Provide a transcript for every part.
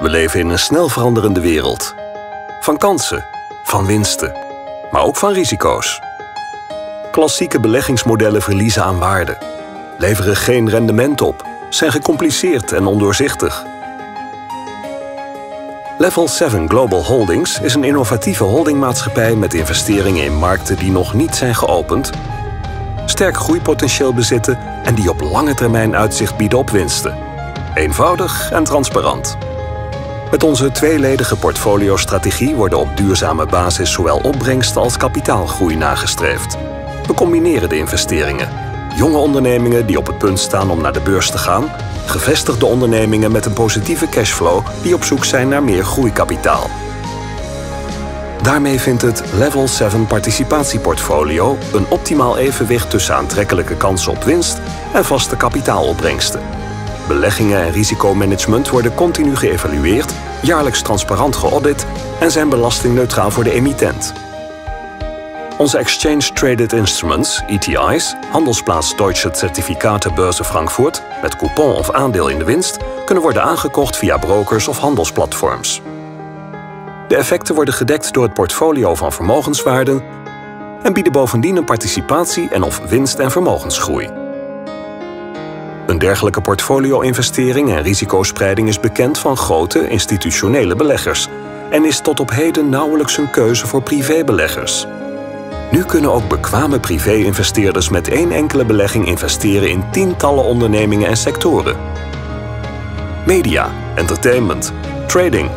We leven in een snel veranderende wereld. Van kansen, van winsten, maar ook van risico's. Klassieke beleggingsmodellen verliezen aan waarde, leveren geen rendement op, zijn gecompliceerd en ondoorzichtig. Level 7 Global Holdings is een innovatieve holdingmaatschappij met investeringen in markten die nog niet zijn geopend, sterk groeipotentieel bezitten en die op lange termijn uitzicht bieden op winsten. Eenvoudig en transparant. Met onze tweeledige portfoliostrategie worden op duurzame basis zowel opbrengst als kapitaalgroei nagestreefd. We combineren de investeringen. Jonge ondernemingen die op het punt staan om naar de beurs te gaan, gevestigde ondernemingen met een positieve cashflow die op zoek zijn naar meer groeikapitaal. Daarmee vindt het Level 7 participatieportfolio een optimaal evenwicht tussen aantrekkelijke kansen op winst en vaste kapitaalopbrengsten. Beleggingen en risicomanagement worden continu geëvalueerd, jaarlijks transparant geaudit en zijn belastingneutraal voor de emittent. Onze Exchange Traded Instruments, ETI's, handelsplaats Deutsche Zertifikate Börse Frankfurt, met coupon of aandeel in de winst, kunnen worden aangekocht via brokers of handelsplatforms. De effecten worden gedekt door het portfolio van vermogenswaarden en bieden bovendien een participatie en of winst- en vermogensgroei. Dergelijke portfolio-investering en risicospreiding is bekend van grote institutionele beleggers en is tot op heden nauwelijks een keuze voor privébeleggers. Nu kunnen ook bekwame privé-investeerders met één enkele belegging investeren in tientallen ondernemingen en sectoren. Media, entertainment, trading,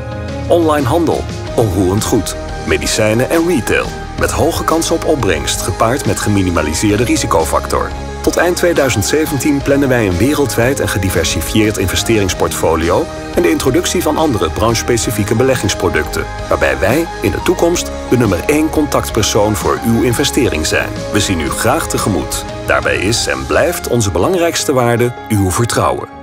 online handel, onroerend goed, medicijnen en retail. Met hoge kans op opbrengst gepaard met geminimaliseerde risicofactor. Tot eind 2017 plannen wij een wereldwijd en gediversifieerd investeringsportfolio en de introductie van andere branchespecifieke beleggingsproducten, waarbij wij in de toekomst de nummer 1 contactpersoon voor uw investering zijn. We zien u graag tegemoet. Daarbij is en blijft onze belangrijkste waarde uw vertrouwen.